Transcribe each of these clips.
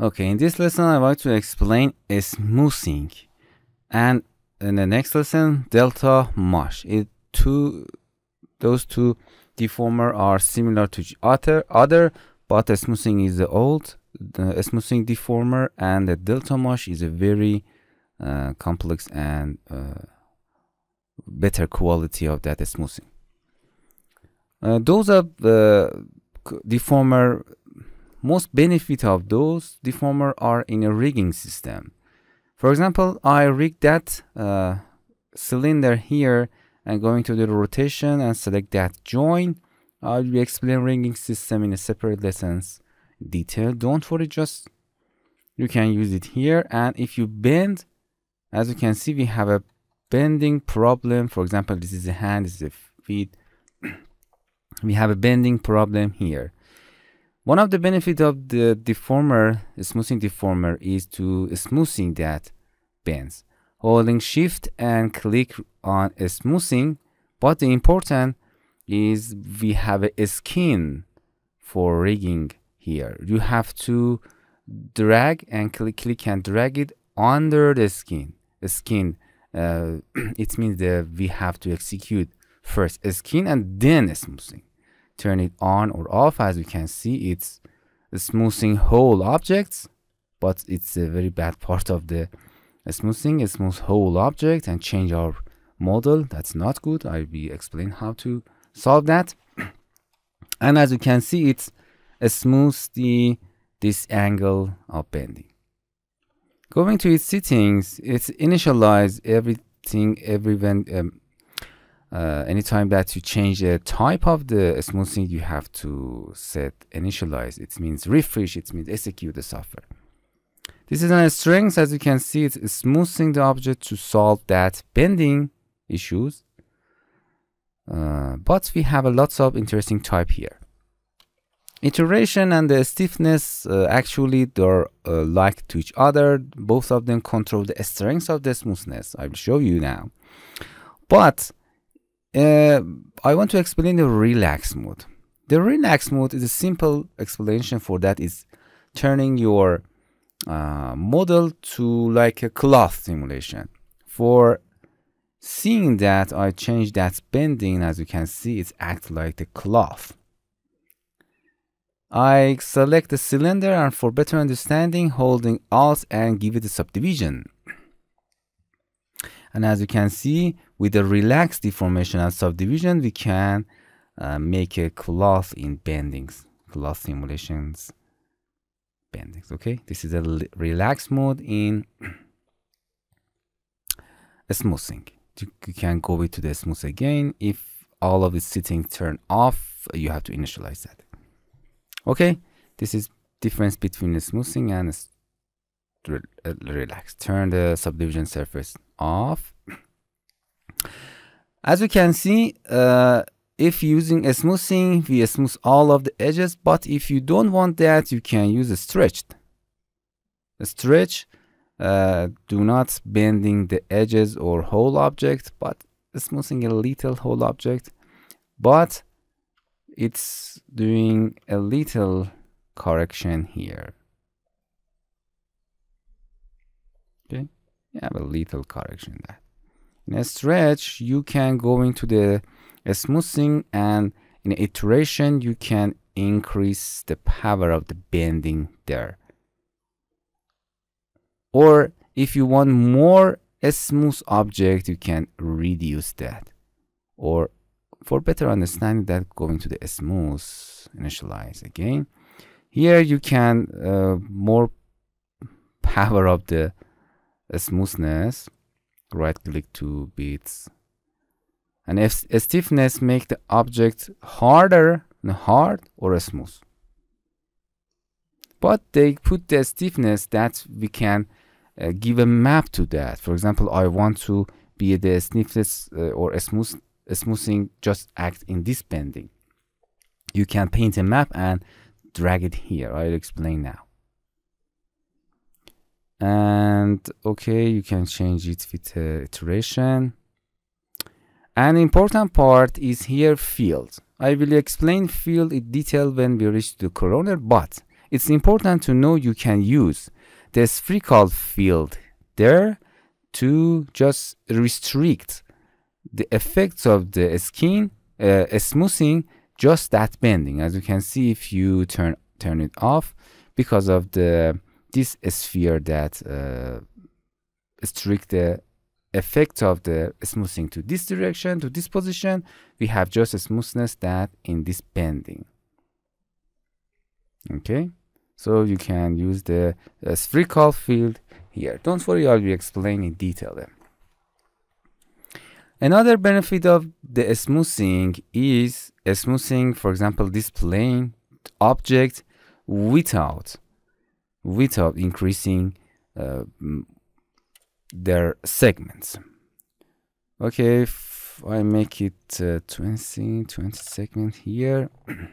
Okay, in this lesson I want to explain smoothing and in the next lesson delta mush. It two those two deformer are similar to other, other but smoothing is the old the smoothing deformer and the delta mush is a very uh, complex and uh, better quality of that smoothing. Uh, those are the deformer most benefit of those deformer are in a rigging system. For example, I rig that uh, cylinder here and going to the rotation and select that join. I'll be explaining rigging system in a separate lessons detail. Don't worry, just you can use it here. And if you bend, as you can see, we have a bending problem. For example, this is a hand, this is a feet. we have a bending problem here. One of the benefits of the deformer, smoothing deformer, is to smoothing that bends. Holding shift and click on smoothing, but the important is we have a skin for rigging here. You have to drag and click, click and drag it under the skin. The skin, uh, it means that we have to execute first skin and then smoothing turn it on or off. As you can see it's smoothing whole objects but it's a very bad part of the smoothing. A smooth whole object and change our model. That's not good. I'll be explain how to solve that. And as you can see it's a smooth the this angle of bending. Going to its settings it's initialize everything every when um, uh, anytime that you change the type of the smoothing you have to set initialize. It means refresh it means execute the software. This is a strength as you can see it's smoothing the object to solve that bending issues. Uh, but we have a lots of interesting type here. Iteration and the stiffness uh, actually they're uh, like to each other. Both of them control the strength of the smoothness. I will show you now. But uh, I want to explain the relax mode. The relax mode is a simple explanation for that is turning your uh, model to like a cloth simulation. For seeing that, I change that bending. As you can see, it acts like the cloth. I select the cylinder and for better understanding, holding Alt and give it a subdivision. And as you can see, with the relaxed deformation and subdivision, we can uh, make a cloth in bendings, cloth simulations, bendings. Okay, this is a relaxed mode in smoothing. You, can go to the smooth again. If all of the settings turn off, you have to initialize that. Okay, this is difference between the smoothing and relax. Turn the subdivision surface off. As you can see, uh, if using a smoothing, we smooth all of the edges, but if you don't want that, you can use a stretched. A stretch, uh, do not bending the edges or whole object, but smoothing a little whole object, but it's doing a little correction here. Okay, you have a little correction that. In a stretch, you can go into the smoothing and in iteration, you can increase the power of the bending there. Or if you want more smooth object, you can reduce that. Or for better understanding that, going to the smooth, initialize again. Here you can uh, more power of the smoothness right click to bits and if stiffness make the object harder hard or smooth. But they put the stiffness that we can uh, give a map to that. For example i want to be the stiffness uh, or a smooth a smoothing just act in this bending. You can paint a map and drag it here. I'll explain now and okay you can change it with uh, iteration. An important part is here field. I will explain field in detail when we reach the corner but it's important to know you can use the spherical field there to just restrict the effects of the skin uh, smoothing just that bending. As you can see if you turn turn it off because of the this sphere that uh, restrict the effect of the smoothing to this direction to this position. We have just a smoothness that in this bending. Okay? So you can use the uh, spherical field here. Don't worry i'll be explaining in detail then. Another benefit of the smoothing is smoothing for example this plane object without without increasing uh, their segments. Okay if I make it uh, 20 20 segment here.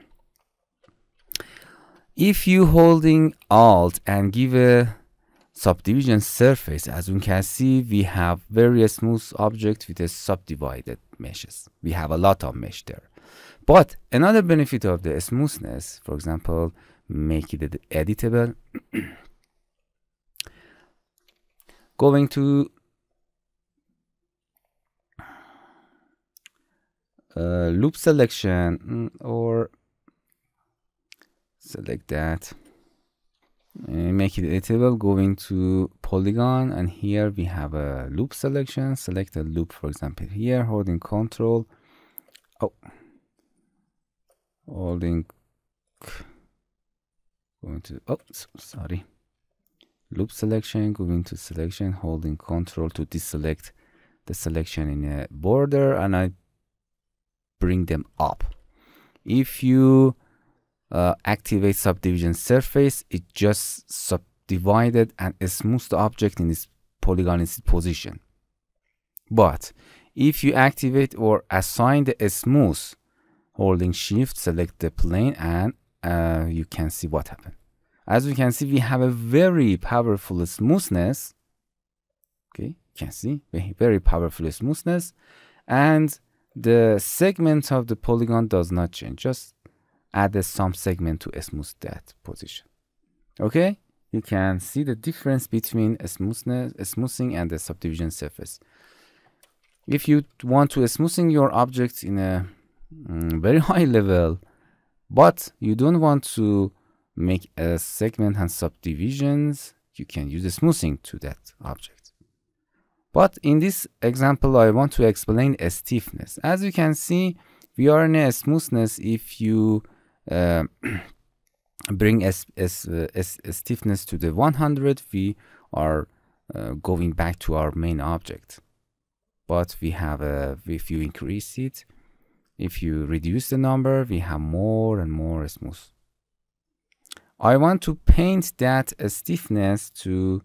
If you holding alt and give a subdivision surface as you can see we have very smooth object with a subdivided meshes. We have a lot of mesh there. But another benefit of the smoothness for example make it editable. Going to uh, loop selection mm, or select that and make it editable. Going to polygon and here we have a loop selection. Select a loop for example here holding control. Oh holding going to oh sorry. Loop selection going to selection holding control to deselect the selection in a border and I bring them up. If you uh, activate subdivision surface it just subdivided and smooth the object in this polygon in position. But if you activate or assign the smooth holding shift select the plane and uh, you can see what happened. As you can see we have a very powerful smoothness. Okay you can see very powerful smoothness. And the segment of the polygon does not change just add some segment to smooth that position. Okay you can see the difference between a smoothness a smoothing and the subdivision surface. If you want to smoothing your object in a mm, very high level but you don't want to make a segment and subdivisions. You can use a smoothing to that object. But in this example I want to explain a stiffness. As you can see we are in a smoothness if you uh, bring a, a, a, a, stiffness to the 100 we are uh, going back to our main object. But we have a if you increase it if you reduce the number we have more and more smooth I want to paint that stiffness to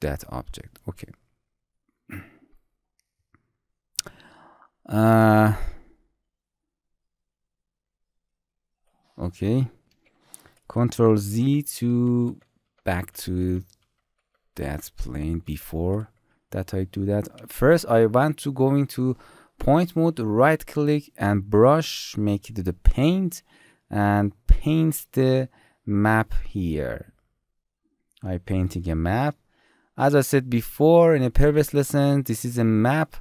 that object. Okay. Uh, okay. Control Z to back to that plane before that I do that. First, I want to go into point mode, right click and brush, make it the paint and paint the map here. I painting a map. As I said before in a previous lesson, this is a map.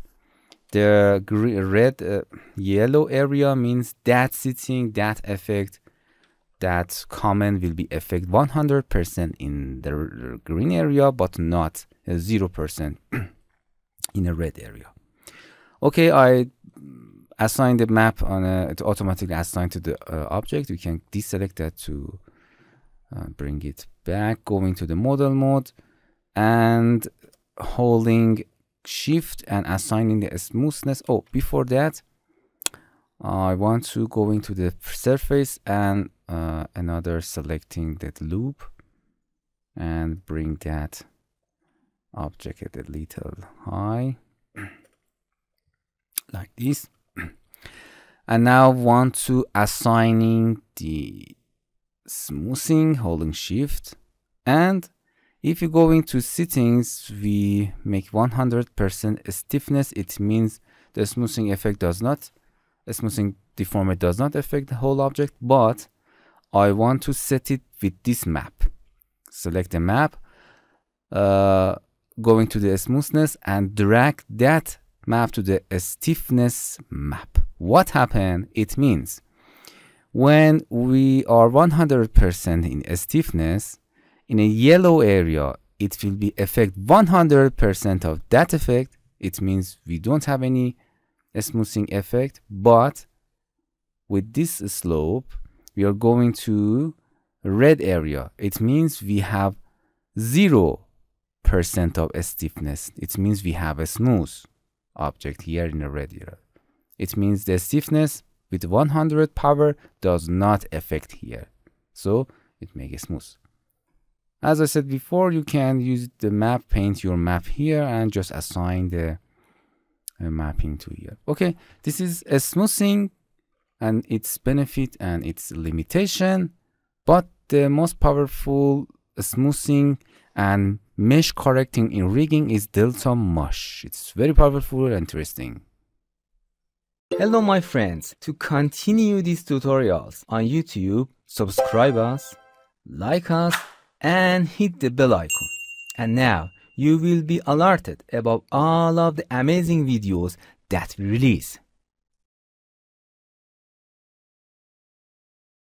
The red, uh, yellow area means that sitting, that effect, that comment will be effect 100% in the green area, but not 0% in a red area. Okay, I assign the map on a, to automatically assign to the uh, object. We can deselect that to uh, bring it back, going to the model mode and holding shift and assigning the smoothness. Oh, before that, I want to go into the surface and uh, another selecting that loop and bring that object a little high like this. And now want to assigning the smoothing holding shift. And if you go into settings we make 100% stiffness. It means the smoothing effect does not smoothing deformity does not affect the whole object but I want to set it with this map. Select the map, uh, going to the smoothness and drag that map to the stiffness map. What happened? It means when we are 100% in stiffness, in a yellow area, it will be effect 100% of that effect. It means we don't have any smoothing effect, but with this slope, we are going to red area. It means we have 0% of stiffness. It means we have a smooth object here in the red area. It means the stiffness with 100 power does not affect here. So it makes it smooth. As I said before, you can use the map, paint your map here and just assign the uh, mapping to here. Okay, this is a smoothing and its benefit and its limitation, but the most powerful smoothing and mesh correcting in rigging is delta mush. It's very powerful and interesting. Hello my friends, to continue these tutorials on YouTube, subscribe us, like us, and hit the bell icon. And now, you will be alerted about all of the amazing videos that we release.